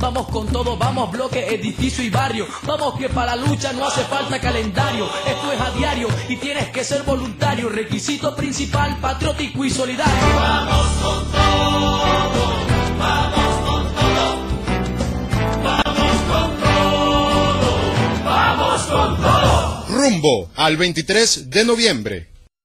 Vamos con todo, vamos bloque, edificio y barrio. Vamos que para la lucha no hace falta calendario. Esto es a diario y tienes que ser voluntario. Requisito principal, patriótico y solidario. Vamos con todo, vamos con todo. Vamos con todo, vamos con todo. Rumbo al 23 de noviembre.